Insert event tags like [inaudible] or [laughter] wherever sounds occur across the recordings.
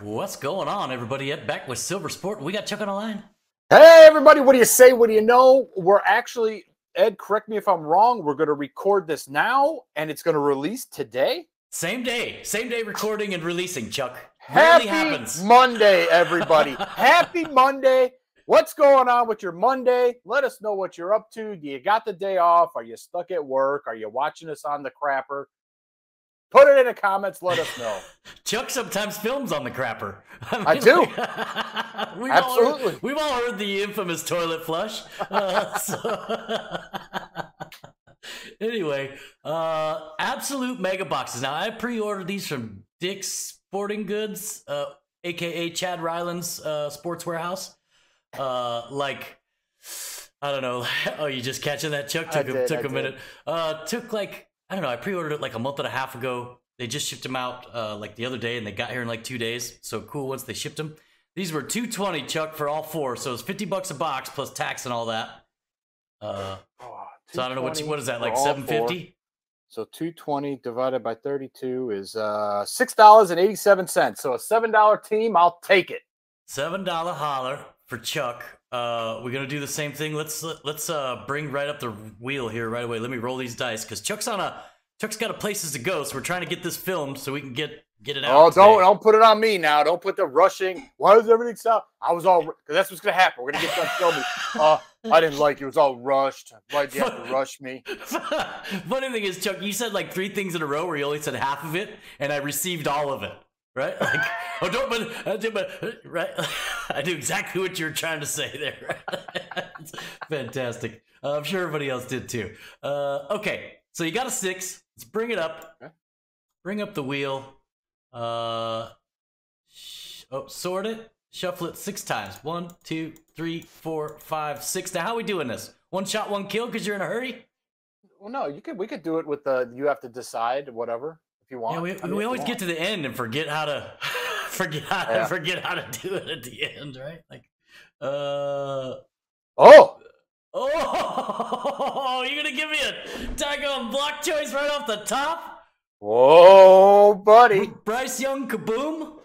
What's going on, everybody? Ed back with Silver Sport. We got Chuck on the line. Hey, everybody, what do you say? What do you know? We're actually, Ed, correct me if I'm wrong. We're going to record this now and it's going to release today. Same day, same day recording and releasing, Chuck. Happy happens. Monday, everybody. [laughs] Happy Monday. What's going on with your Monday? Let us know what you're up to. Do you got the day off? Are you stuck at work? Are you watching us on the crapper? Put it in the comments. Let us know. [laughs] Chuck sometimes films on the crapper. [laughs] I do. like, [laughs] we've Absolutely. All heard, we've all heard the infamous toilet flush. Uh, so- anyway, uh, absolute mega boxes. Now, I pre-ordered these from Dick's Sporting Goods, uh, aka Chad Ryland's uh, Sports Warehouse. Uh, like, I don't know. Oh, you just catching that, Chuck? I Took, a, did, took I a minute. Uh, took like I don't know. I pre-ordered it like a month and a half ago. They just shipped them out uh, like the other day, and they got here in like two days. So cool. Once they shipped them, these were two twenty, Chuck, for all four. So it's fifty bucks a box plus tax and all that. Uh, Oh, so I don't know what what is that like seven fifty? So 220 divided by 32 is uh $6.87. So a $7 team, I'll take it. Seven dollar holler for Chuck. Uh, we're gonna do the same thing. Let's let's uh bring right up the wheel here right away. Let me roll these dice because Chuck's on a Chuck's got a places to go, so we're trying to get this filmed so we can get get it out. Oh, don't today. don't put it on me now. Don't put the rushing. Why does everything stop? I was all because that's what's gonna happen. We're gonna get done filming. [laughs] Uh, I didn't like it. It was all rushed. Why'd you have to rush me? [laughs] Funny thing is, Chuck, you said like three things in a row where you only said half of it, and I received all of it. Right? [laughs] Like, oh, don't, but, uh, do- but, right? [laughs] I knew exactly what you were trying to say there. [laughs] Fantastic. Uh, I'm sure everybody else did too. Uh, okay, so you got a six. Let's bring it up. Bring up the wheel. Uh, sh- oh, sort it. Shuffle it six times. One, two, three, four, five, six. Now, how are we doing this? One shot, one kill because you're in a hurry? Well, no, you could. We could do it with the. You have to decide whatever if you want. Yeah, we, I mean, we always get to the end and forget how to [laughs] forget how to Yeah. forget how to do it at the end, right? Like, uh, Oh, [laughs] oh, you're gonna give me a daggone block choice right off the top, whoa, buddy. Bryce Young, kaboom.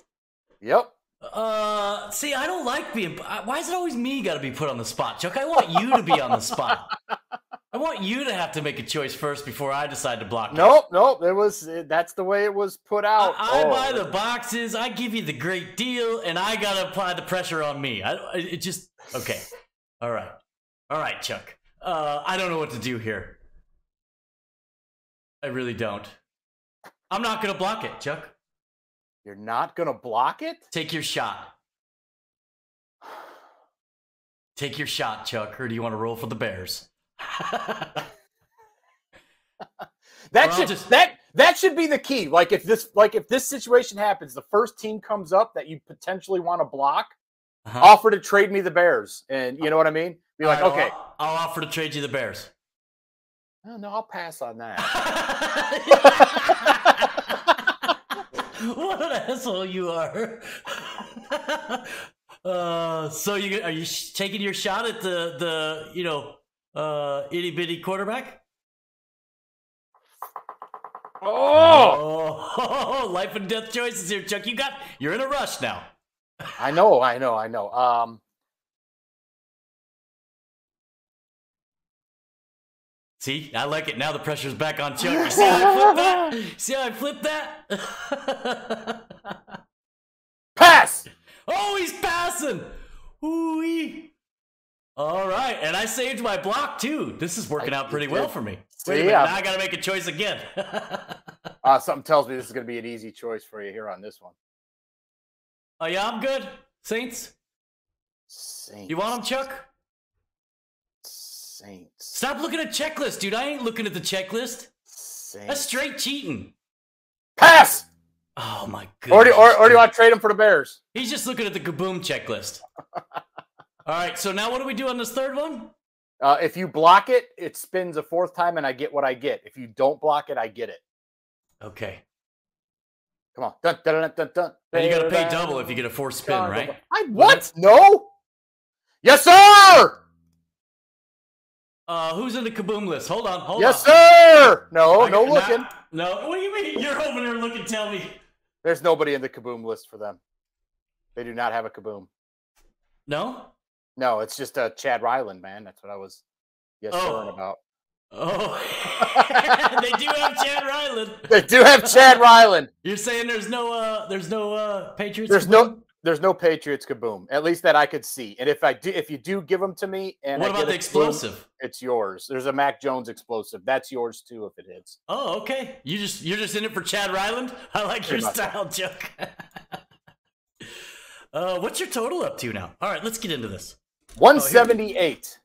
Yep. Uh, see, I don't like being. Why is it always me got to be put on the spot, Chuck? I want you to be on the spot. [laughs] I want you to have to make a choice first before I decide to block. Nope, nope. It was. That's the way it was put out. I, I Oh, buy the boxes. I give you the great deal, and I gotta apply the pressure on me. I it just okay. All right, all right, Chuck. Uh, I don't know what to do here. I really don't. I'm not gonna block it, Chuck. You're not gonna block it. Take your shot. [sighs] Take your shot, Chuck. Or do you want to roll for the Bears? [laughs] That should just- that that should be the key. Like if this like if this situation happens, the first team comes up that you potentially want to block, Uh-huh. offer to trade me the Bears, and you know what I mean. Be like, right, okay, I'll, I'll offer to trade you the Bears. oh, no, I'll pass on that. [laughs] what an asshole you are. [laughs] uh, so you are you sh- taking your shot at the the you know uh itty bitty quarterback? oh, Oh, [laughs] life and death choices here, Chuck. You got you're in a rush now. I know, I know, I know. Um, See, I like it. Now the pressure's back on Chuck. You [laughs] see how I flipped that? See how I flipped that? [laughs] pass. Oh, he's passing. Ooh. All right, and I saved my block too. This is working I- out pretty well for me. Wait a minute, now I got to make a choice again. [laughs] Uh, something tells me this is going to be an easy choice for you here on this one. oh yeah, I'm good. Saints, Saints. you want them, Chuck? Saints. Stop looking at checklist, dude. I ain't looking at the checklist. Saints. That's straight cheating. Pass. Oh my Or or, or do you want to trade him for the Bears? He's just looking at the kaboom checklist. [laughs] All right, so now what do we do on this third one? Uh, if you block it, it spins a fourth time, and I get what I get. If you don't block it, I get it. Okay. Come on. Dun, dun, dun, dun, dun. And you got to pay double if you get a fourth spin, right? I what? No. Yes, sir. Uh, who's in the kaboom list? Hold on, hold yes, on. sir. No, I no looking. nah, no, what do you mean? You're over there looking. Tell me. There's nobody in the kaboom list for them. They do not have a kaboom. No. No, it's just a Chad Ryland, man. That's what I was yes Oh. about. Oh, [laughs] they do have Chad [laughs] Ryland. They do have Chad Ryland. [laughs] You're saying there's no uh there's no uh Patriots. There's kaboom? no there's no Patriots kaboom, at least that I could see. And if I do if you do give them to me and What I about get the a kaboom, explosive? it's yours. There's a Mac Jones explosive. That's yours too if it hits. Oh, okay. You just you're just in it for Chad Ryland. I like your Pretty much. style, Chuck. uh, what's your total up to now? All right, let's get into this. 178.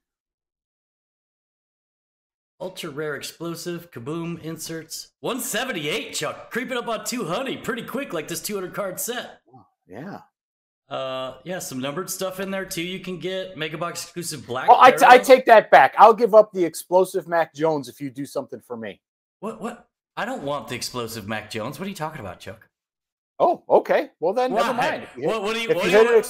Ultra rare explosive, kaboom inserts. 178, Chuck. Creeping up on 200 pretty quick, like this 200 card set. yeah. Uh, yeah, some numbered stuff in there too. You can get Mega Box exclusive black. Well, I, t- I Parallel. take that back. I'll give up the explosive Mac Jones if you do something for me. What? What? I don't want the explosive Mac Jones. What are you talking about, Chuck? Oh, okay. Well then, never mind. If you hit- What, what do you? if What you do you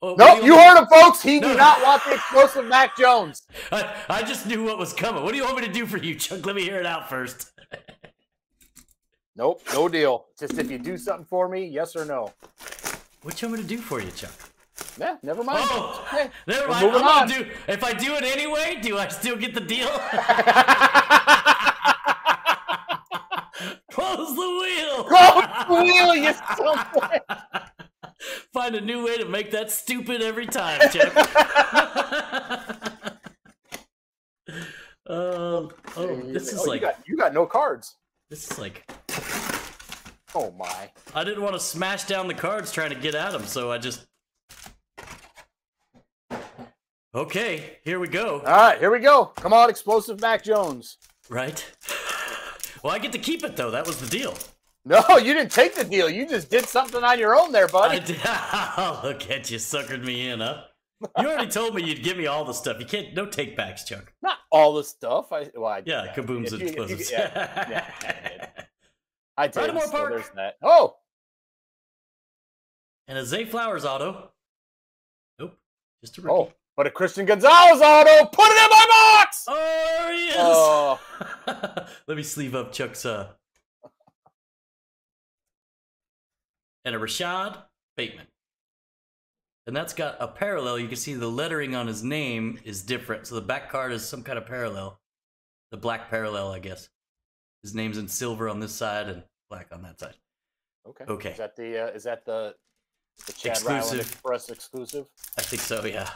Oh, what No, you heard him, folks. He [laughs] No. do not want the explosive Mac Jones. [laughs] I, I just knew what was coming. What do you want me to do for you, Chuck? Let me hear it out first. Nope, no deal. Just if you do something for me, yes or no. What you want me to do for you, Chuck? Yeah, never mind. Oh, okay. never mind. I'm on. do. If I do it anyway, do I still get the deal? [laughs] Close the wheel. Close the wheel, you son of a- Find a new way to make that stupid every time, Chuck. [laughs] [laughs] Um, oh, this is Oh, you like got, you got no cards. this is like Oh my. I didn't want to smash down the cards trying to get at them, so I just. Okay, here we go. All right, here we go. Come on, explosive Mac Jones. Right? [sighs] Well, I get to keep it though. That was the deal. No, you didn't take the deal. You just did something on your own there, I buddy. did. [laughs] Look at you, suckered me in, huh? You already told me you'd give me all the stuff. You can't. No take backs, Chuck. Not all the stuff. I well, I Yeah, that. kabooms If and you- yeah, [laughs] yeah, I did. I did. So Park. there's that. Oh, and a Zay Flowers auto. Nope, just a rookie. oh, but a Christian Gonzalez auto. Put it in my box. Oh, is. Oh, [laughs] Let me sleeve up Chuck's uh and a Rashod Bateman. And that's got a parallel. You can see the lettering on his name is different. So the back card is some kind of parallel. The black parallel, I guess. His name's in silver on this side and black on that side. okay. Okay. Is that the uh, is that the the Chad Ryland Exclusive. Express exclusive? I think so, yeah.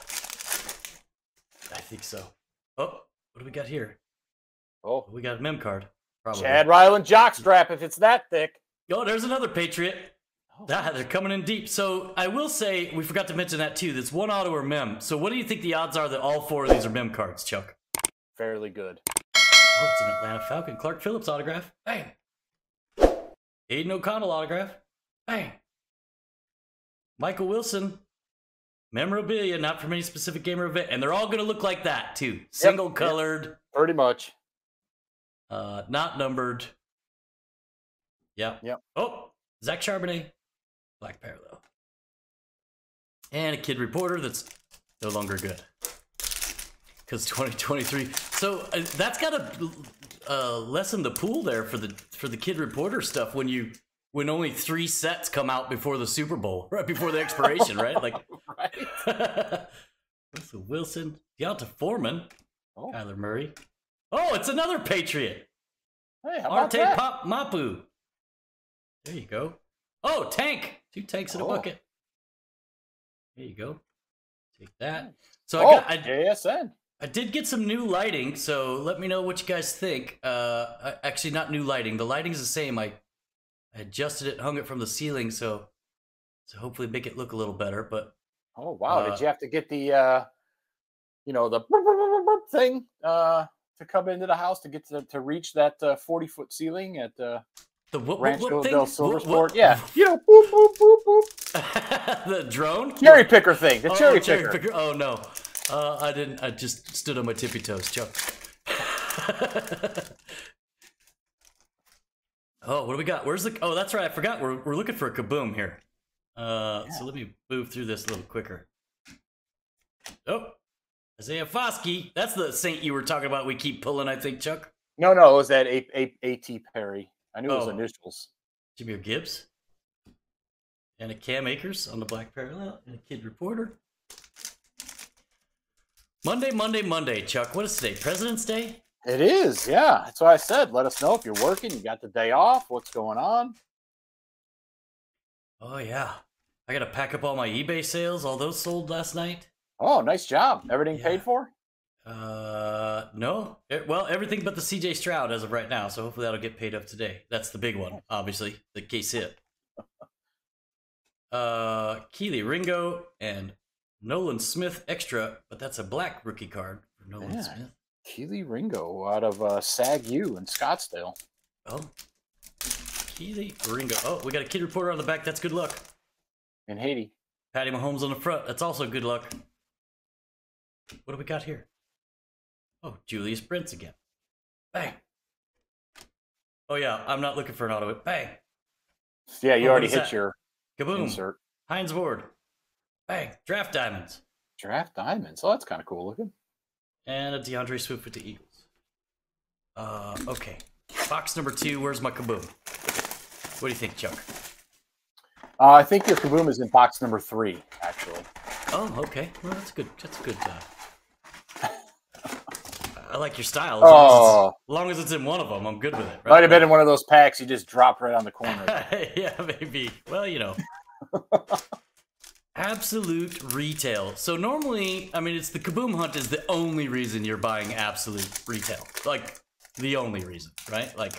I think so. Oh, what do we got here? Oh, We got a mem card. Probably. Chad Ryland jockstrap. If it's that thick. Oh, there's another Patriot. Oh, Ah, they're coming in deep. So I will say we forgot to mention that too. That's one auto or mem. So what do you think the odds are that all four of these are mem cards, Chuck? fairly good. Oh, it's an Atlanta Falcon. Clark Phillips autograph. Bang. Aidan O'Connell autograph. Bang. Michael Wilson. Memorabilia, not from any specific game or event. And they're all going to look like that too. Single yep. colored, Pretty much. uh, not numbered. Yeah. Yep. Oh, Zach Charbonnet, Black Parallel. And a kid reporter that's no longer good. Because 2023. So uh, that's got to uh, lessen the pool there for the for the kid reporter stuff when you when only three sets come out before the Super Bowl, [laughs] right before the expiration, right? Like [laughs] Right. [laughs] Russell Wilson, D'Onta Foreman, Oh, Kyler Murray. Oh, it's another Patriot. hey, how about Arte that? Pop Mapu. There you go. Oh, tank. Two tanks in a Oh. bucket. There you go. Take that. So oh, I got I, JSN. I did get some new lighting, so let me know what you guys think. Uh actually not new lighting. The lighting's the same. I I adjusted it, hung it from the ceiling so so hopefully make it look a little better, but Oh wow! Uh, Did you have to get the, uh, you know, the thing uh, to come into the house to get to to reach that uh, forty foot ceiling at uh, the what, what, Rancho del Silver Sport? [laughs] Yeah, you know, boop boop boop boop. [laughs] the drone? Cherry picker thing. The Oh, cherry, picker. Oh no, uh, I didn't. I just stood on my tippy toes, Chuck. [laughs] oh, what do we got? Where's the? Oh, that's right. I forgot. We're we're looking for a kaboom here. Uh, so let me move through this a little quicker. Oh, Isaiah Foskey. That's the Saint you were talking about. We keep pulling. I think Chuck. No, no, it was that A T Perry. I knew it was Oh. initials. Jahmyr Gibbs. and a Cam Akers on the Black Parallel, and a Kid Reporter. Monday, Monday, Monday, Chuck. What is today? President's Day? It is, yeah. That's why I said, let us know if you're working, you got the day off, what's going on. Oh, yeah. I got to pack up all my eBay sales. All those sold last night. Oh, nice job. Everything Yeah. paid for? Uh, no. Eh, Well, everything but the CJ Stroud as of right now. So hopefully that'll get paid up today. That's the big one, obviously. The case [laughs] hit. Uh, Kelee Ringo and Nolan Smith extra, but that's a black rookie card for Nolan Yeah. Smith. Kelee Ringo out of uh, Sag U in Scottsdale. Oh, Kelee Ringo. Oh, we got a kid reporter on the back. That's good luck. in Haiti. Patty Mahomes on the front. That's also good luck. What do we got here? Oh, Julius Prince again. Bang. Oh yeah, I'm not looking for an auto. Bang. Yeah, you Oh, already hit that? your Kaboom. insert. Hines Ward. Bang. Draft diamonds. Draft diamonds. Oh, that's kind of cool looking. And a D'Andre Swift with the Eagles. Uh, okay. Box number two. Where's my kaboom? What do you think, Chuck? Uh, I think your Kaboom is in box number three, actually. Oh, okay. Well, that's good. That's good. Uh, I like your style. As long, Oh, as long as it's in one of them, I'm good with it. might have been in one of those packs you just dropped right on the corner. [laughs] yeah, maybe. Well, you know. [laughs] absolute retail. So normally, I mean, it's the Kaboom Hunt is the only reason you're buying absolute retail. Like the only reason, right? Like,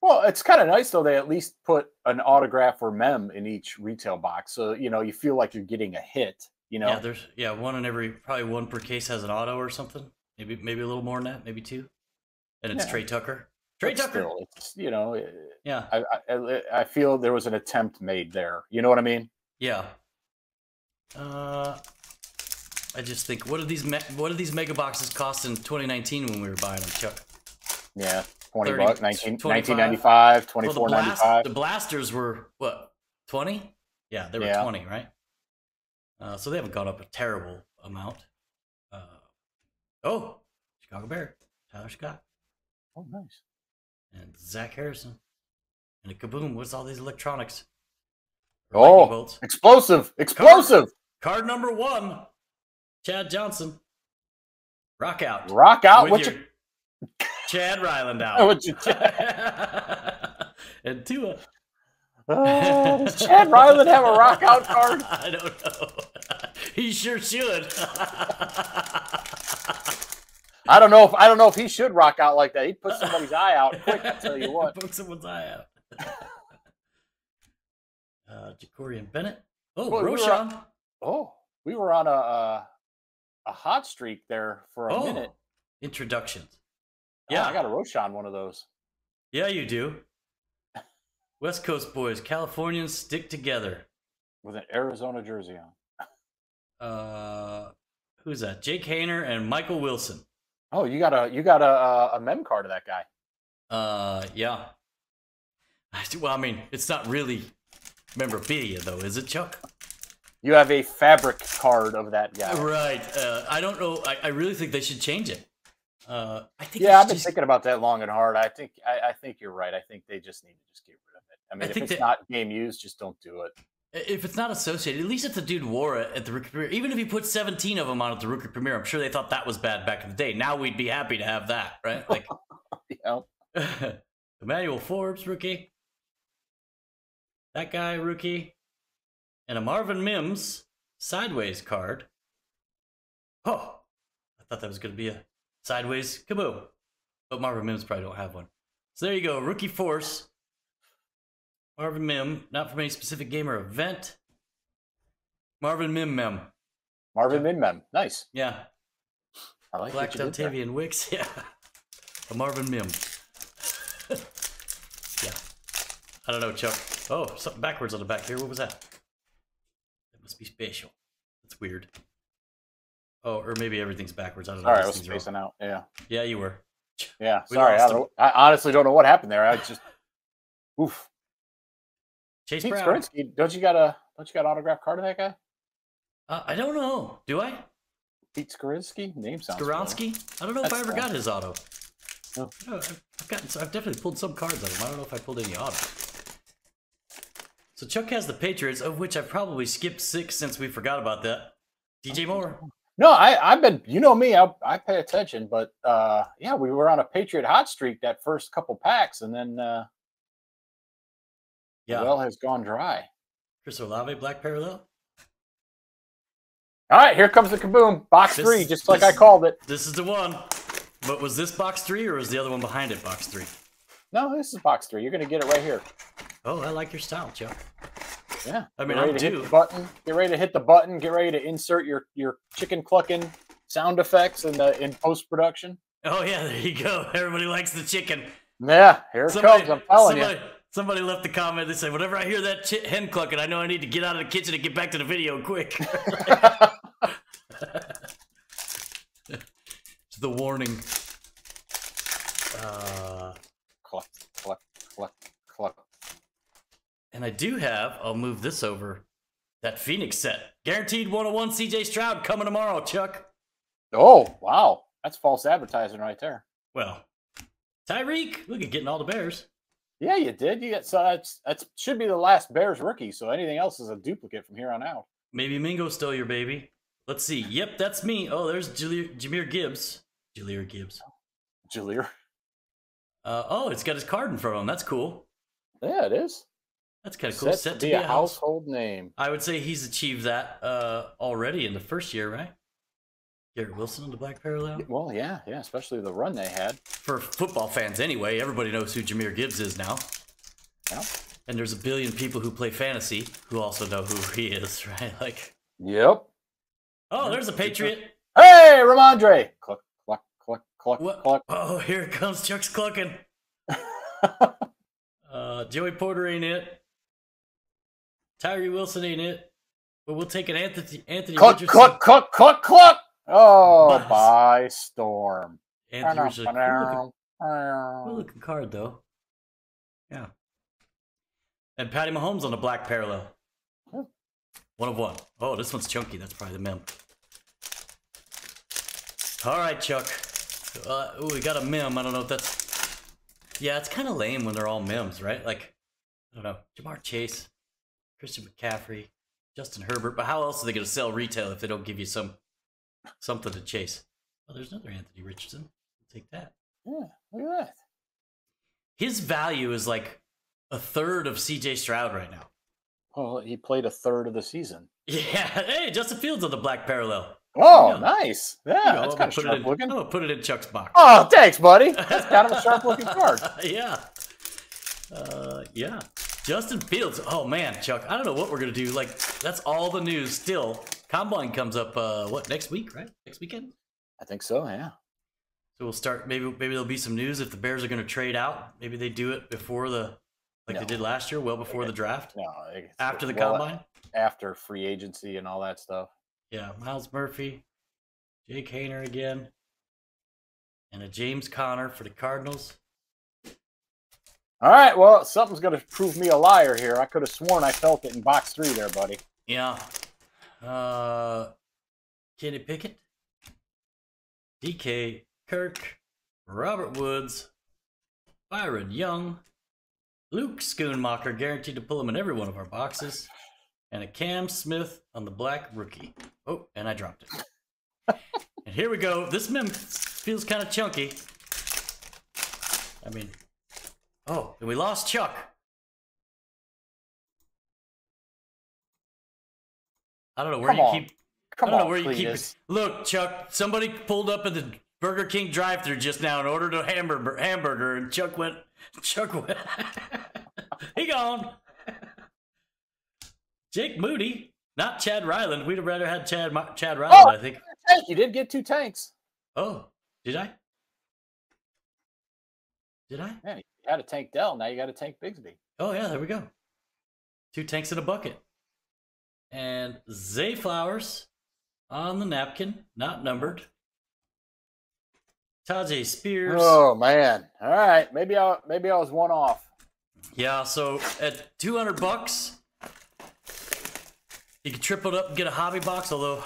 Well, it's kind of nice though. They at least put an autograph or mem in each retail box, so you know you feel like you're getting a hit. You know, yeah, there's yeah one in every probably one per case has an auto or something. Maybe maybe a little more than that, maybe two. And it's Yeah. Tre Tucker. Tre but Tucker. Still, it's, you know, eh, Yeah, I, I I feel there was an attempt made there. You know what I mean? yeah. Uh, I just think what did these me- what did these mega boxes cost in 2019 when we were buying them, Chuck? Yeah, twenty 30, bucks, 19, 25. 1995, Well, the, blast, the blasters were what 20? Yeah, they were Yeah. 20, right? Uh, so they haven't gone up a terrible amount. Oh, Chicago Bear, Tyler Scott, Oh, nice. and Zach Harrison, and a kaboom. What's all these electronics? Oh. Bolts. Explosive, explosive. Card number one, Chad Johnson. Rock out. Rock out. with What your you? [laughs] Chad Ryland out. What you? [laughs] and Tua. Uh, does Chad Ryland have a rock out card? [laughs] I don't know. He sure should. I don't know if I don't know if he should rock out like that. He'd put somebody's eye out [laughs] quick. I tell you what. Poke someone's eye out. [laughs] uh, Jakorian Bennett. Oh, Well, we Roshan. Oh, we were on a a, a hot streak there for a oh, minute. introductions. Oh, Yeah, I got a Roshan one of those. yeah, you do. [laughs] West Coast boys, Californians stick together. with an Arizona jersey on. Uh, who's that? Jake Haener and Michael Wilson. Oh, you got a you got a a, a mem card of that guy. Uh, yeah. Well, I mean, it's not really memorabilia, though, is it, Chuck? You have a fabric card of that guy. Right. Uh, I don't know. I, I really think they should change it. Uh, I think Yeah, I've been just- thinking about that long and hard. I think I, I think you're right. I think they just need to just get rid of it. I mean, if think it's that- not game used, just don't do it. If it's not associated, at least if the dude wore it at the rookie premiere, even if he put 17 of them on at the rookie premiere, I'm sure they thought that was bad back in the day. Now we'd be happy to have that, right? [laughs] Like know? [laughs] Emmanuel Forbes, rookie. That guy, rookie. And a Marvin Mims sideways card. Oh, I thought that was going to be a sideways kaboom. But Marvin Mims probably don't have one. So there you go. Rookie Force. Marvin Mim, not from any specific game or event. Marvin Mim Mem. Marvin Min Mem. Nice. Yeah. I like Black. Dontayvion Wicks. [laughs] Yeah. A Marvin Mim. [laughs] yeah. I don't know, Chuck. Oh, something backwards on the back here. What was that? That must be spatial. That's weird. Oh, or maybe everything's backwards. I don't know. Sorry, I was all- spacing out. Yeah. Yeah, you were. Yeah. We Sorry. I, I honestly don't know what happened there. I just [laughs] oof. Chase Pete Brown. Skoronski, don't you got a don't you got an autograph card of that guy? Uh, I don't know. Do I? Pete Skoronski? Name sounds. Skoronski? I don't know if I ever fine. got his auto. No. No, I've I've gotten. so I've definitely pulled some cards of him. I don't know if I pulled any auto. So Chuck has the Patriots, of which I've probably skipped six since we forgot about that. DJ Moore. No, I, I've been, you know me, I, I pay attention, but uh, yeah, we were on a Patriot hot streak that first couple packs, and then uh, Yeah. the well has gone dry. Chris Olave, Black Parallel. All right, here comes the kaboom. Box This- three, just like I called it. This is the one. But was this box three or was the other one behind it box three? No, this is box three. You're going to get it right here. Oh, I like your style, Chuck. Yeah. I mean, Get ready I'm to hit due. the button. Get ready to hit the button. Get ready to insert your your chicken clucking sound effects in the in post production. Oh yeah, there you go. [laughs] Everybody likes the chicken. Yeah, here it comes. I'm telling somebody, you. Somebody left a comment. They said, "Whenever I hear that chi- hen clucking, I know I need to get out of the kitchen and get back to the video quick." [laughs] it's the warning. Uh, cluck, cluck, cluck, cluck. and I do have. I'll move this over. That Phoenix set, guaranteed 101 CJ Stroud coming tomorrow, Chuck. Oh wow, that's false advertising right there. Well, Tyreek, look at getting all the bears. Yeah, you did. You get so that's that's should be the last Bears rookie. So anything else is a duplicate from here on out. Maybe Mingo stole your baby. Let's see. Yep, that's me. Oh, there's Jahmyr, Jahmyr Gibbs. Jahmyr Gibbs. Jalir. Uh, oh, it's got his card in front of him. That's cool. Yeah, it is. That's kind of cool. Set, to be a household name. I would say he's achieved that uh, already in the first year, right? Garrett Wilson on the black parallel. Well, yeah, yeah, especially the run they had. For football fans, anyway, everybody knows who Jahmyr Gibbs is now. Yeah. And there's a billion people who play fantasy who also know who he is, [laughs] right? Like, Yep. oh, there's a Patriot. Hey, Rhamondre. Cluck, cluck, cluck, cluck, What? cluck. Oh, here comes. Chuck's clucking. [laughs] Uh, Joey Porter ain't it. Tyree Wilson ain't it. But we'll take an Anthony Anthony cluck, Richardson. cluck, cluck, cluck, cluck. Oh, Buzz. by storm. Anthony Richardson. Cool looking, looking card though. Yeah. And Patty Mahomes on the black parallel. Yeah. One of one. Oh, this one's chunky. That's probably the mem. All right, Chuck. Uh, ooh, we got a mem. I don't know if that's. Yeah, it's kind of lame when they're all mems, right? Like, I don't know. Ja'Marr Chase, Christian McCaffrey, Justin Herbert. But how else are they going to sell retail if they don't give you some something to chase? Oh, there's another Anthony Richardson. Take that. Yeah, look at that. His value is like a third of CJ Stroud right now. Well, he played a third of the season. Yeah. [laughs] Hey, Justin Fields on the black parallel. Oh, Yeah. nice. Here you Yeah, go. that's kind gonna of it sharp in- looking. I'm gonna put it in Chuck's box. Oh, thanks, buddy. That's kind of a sharp looking [laughs] card. yeah. Uh, yeah. Justin Fields. Oh man, Chuck. I don't know what we're gonna do. Like that's all the news. Still, combine comes up. Uh, what next week? Right? Next weekend. I think so, yeah. So we'll start. Maybe maybe there'll be some news if the Bears are gonna trade out. Maybe they do it before the like No. they did last year, well before the draft, No, after the well, combine. After free agency and all that stuff. Yeah, Myles Murphy, Jake Haener again, and a James Conner for the Cardinals. All right, well, something's going to prove me a liar here. I could have sworn I felt it in box three there, buddy. Yeah. Uh, Kenny Pickett, DK Kirk, Robert Woods, Byron Young, Luke Schoonmaker, guaranteed to pull him in every one of our boxes, and a Cam Smith on the black rookie. Oh, and I dropped it. [laughs] and here we go. This mem feels kind of chunky. I mean, oh, and we lost Chuck. I don't know where Come you on. keep Come I don't on, know where you keep Look, Chuck, somebody pulled up at the Burger King drive-thru just now and ordered a hamburger, hamburger, and Chuck went. [laughs] Chuck went. [laughs] he gone. Jake Moody, not Chad Ryland. We'd have rather had Chad Chad Ryland, Oh! I think. You did get two tanks. Oh, did I? Did I? Yeah, you had a tank Dell. Now you got a tank Bigsby. Oh yeah, there we go. Two tanks in a bucket. And Zay Flowers on the napkin, not numbered. Tyjae Spears. Oh man! All right, maybe I maybe I was one off. Yeah, so at 200 bucks, you can triple it up and get a hobby box, although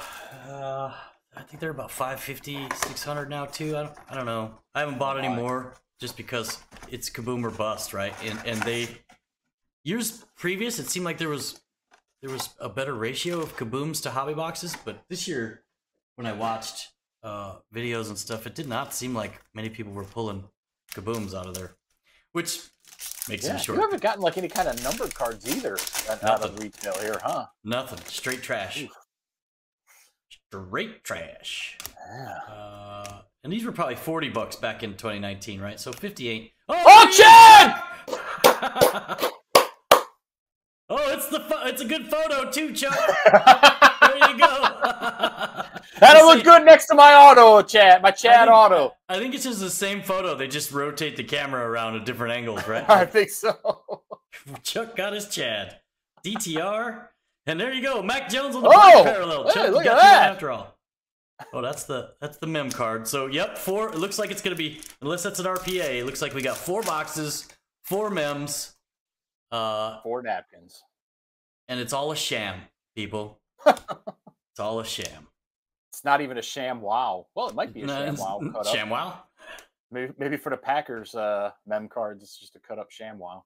uh, I think they're about 550, 600 now too. I don't, I don't know. I haven't bought any more just because it's kaboom or bust, right? And and they years previous, it seemed like there was there was a better ratio of kabooms to hobby boxes, but this year, when I watched uh, videos and stuff, it did not seem like many people were pulling kabooms out of there, which makes Yeah, it short. you haven't gotten like any kind of numbered cards either out- out of retail here, huh? Nothing, straight trash, Oof. straight trash. Yeah. Uh, and these were probably forty bucks back in 2019, right? So 58. Oh, Chad! [laughs] Oh, it's the it's a good photo too, Chuck. [laughs] there you go. [laughs] That'll look good next to my auto chat, my chat think- auto. I think it's just the same photo. They just rotate the camera around at different angles, right? [laughs] I think so. Chuck got his Chad. DTR. And there you go. Mac Jones on the Oh, parallel. hey, Chuck look got at that. after all. Oh, that's the that's the mem card. So yep, four. It looks like it's gonna be unless that's an RPA. It looks like we got four boxes, four mems, uh, Four napkins. and it's all a sham, people. [laughs] it's all a sham. It's not even a sham wow. Well, it might be a No, sham wow cut up. Sham wow. Maybe, maybe for the Packers uh, mem cards, it's just a cut up sham wow.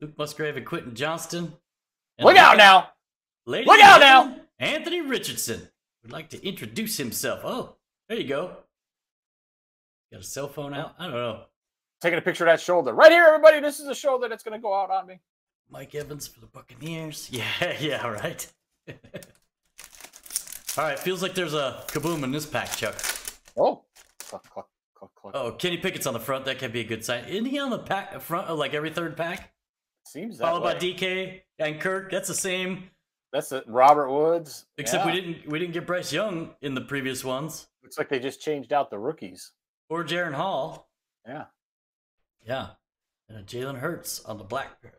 Luke Musgrave and Quentin Johnston. And Look out now! Ladies Look out now! Anthony Richardson would like to introduce himself. Oh, there you go. Got a cell phone out? I don't know. Taking a picture of that shoulder. Right here, everybody. This is a shoulder that's going to go out on me. Mike Evans for the Buccaneers. [laughs] Yeah, yeah, right. [laughs] All right, feels like there's a kaboom in this pack, Chuck. Oh. Cluck, cluck, cluck, cluck. Oh, Kenny Pickett's on the front. That could be a good sign. Isn't he on the pack front of like every third pack? Seems that Followed way. by DK and Kirk. That's the same. That's it. Robert Woods. Except we didn't we didn't get Bryce Young in the previous ones Looks like they just changed out the rookies. or Jaren Hall. Yeah. Yeah, and a Jalen Hurts on the black parallel.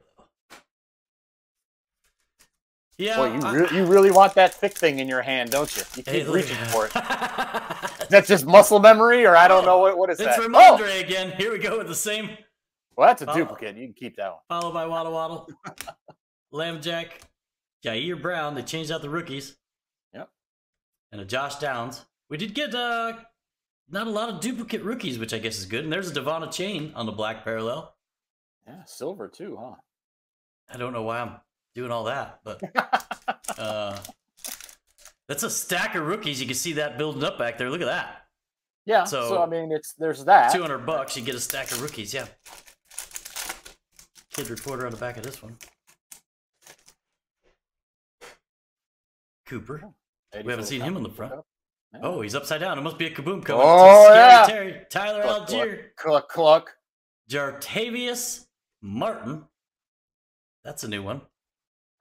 Yeah, Boy, you, I- re- you really want that thick thing in your hand, don't you? You Hey, keep look reaching for it. [laughs] That's just muscle memory, or I don't Oh, know what, what is it's that. Oh, Rhamondre again. Here we go with the same, well, that's a Oh. duplicate. You can keep that one. followed by Waddle Waddle, [laughs] Lambjack, Jair Brown. They changed out the rookies. Yep. And a Josh Downs. We did get uh, not a lot of duplicate rookies, which I guess is good. And there's a De'Von Achane on the black parallel. Yeah, silver too, huh? I don't know why I'm doing all that, but [laughs] uh, that's a stack of rookies. You can see that building up back there. Look at that. Yeah. So- So, I mean, it's there's that. 200 bucks, you get a stack of rookies. Yeah. Kid reporter on the back of this one. Cooper. We haven't seen him on the front. Oh, he's upside down. It must be a kaboom coming. Oh, yeah. Terry. Tyler Cluck, Allgeier. cluck, cluck. Jartavius Martin. That's a new one.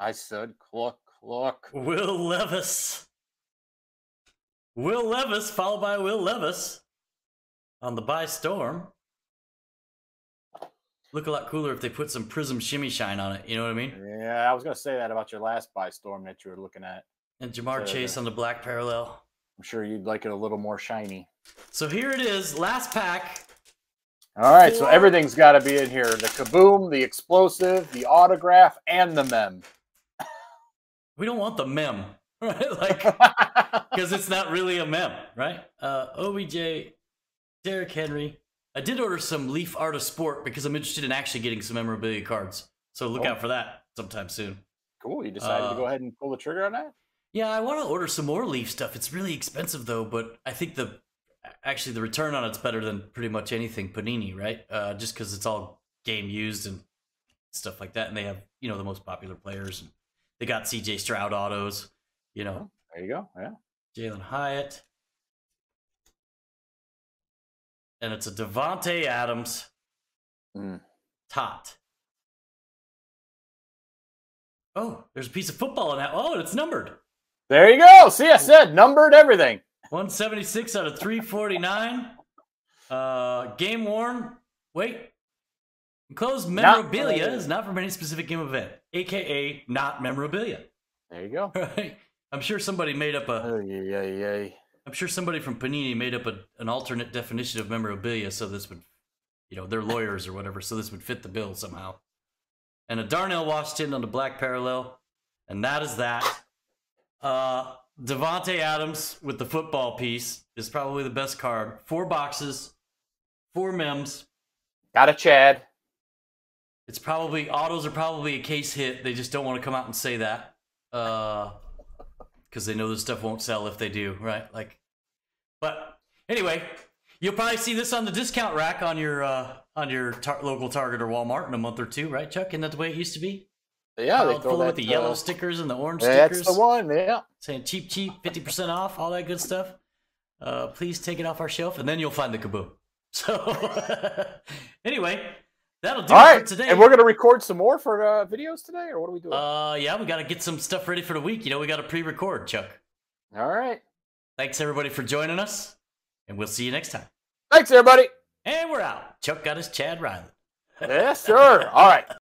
I said cluck, cluck. Will Levis. Will Levis, followed by Will Levis on the by storm. Look a lot cooler if they put some prism shimmy shine on it. You know what I mean? Yeah, I was gonna say that about your last by storm that you were looking at. And Ja'Marr So, Chase on the black parallel. I'm sure you'd like it a little more shiny. So here it is, last pack. All right, so everything's got to be in here: the kaboom, the explosive, the autograph, and the mem. [laughs] We don't want the mem, [laughs] right? Like, [laughs] because it's not really a mem, right? Uh, OBJ, Derrick Henry. I did order some Leaf Art of Sport because I'm interested in actually getting some memorabilia cards. So look Oh. out for that sometime soon. cool. You decided to Uh, go ahead and pull the trigger on that. Yeah, I want to order some more Leaf stuff. It's really expensive though, but I think the actually the return on it's better than pretty much anything Panini, right? Uh, just because it's all game used and stuff like that, and they have you know the most popular players. And they got C.J. Stroud autos, you know, There you go. Yeah. Jalin Hyatt, and it's a Davante Adams Mm. tot. Oh, there's a piece of football in that. Oh, it's numbered. There you go. See, I said numbered everything. 176 out of 349. Uh, game worn. Wait. Enclosed memorabilia related. is not from any specific game event, aka not memorabilia. There you go. [laughs] Right? I'm sure somebody made up a. Oh, yeah, yeah. I'm sure somebody from Panini made up a, an alternate definition of memorabilia, so this would, you know, they're lawyers or whatever, so this would fit the bill somehow. And a Darnell Washington on the black parallel, and that is that. Uh, Davante Adams with the football piece is probably the best card. Four boxes, four mems. Got a Chad. It's probably autos are probably a case hit. They just don't want to come out and say that, Uh because they know this stuff won't sell if they do, right? Like, but anyway, you'll probably see this on the discount rack on your uh, on your tar- local Target or Walmart in a month or two, right, Chuck? Isn't that the way it used to be? Yeah, they throw full that, with the yellow uh, stickers and the orange That's stickers, the one. Yeah. saying cheap, cheap, fifty percent off, all that good stuff. Uh, please take it off our shelf, and then you'll find the kaboom. [laughs] So, [laughs] anyway, that'll do All it right, for today. and we're gonna record some more for uh, videos today, or what are we doing? Uh, yeah, we got to get some stuff ready for the week. You know, we got to pre-record, Chuck. All right. Thanks everybody for joining us, and we'll see you next time. Thanks, everybody. And we're out. Chuck got his Chad Riley. yes, sir. All right. [laughs]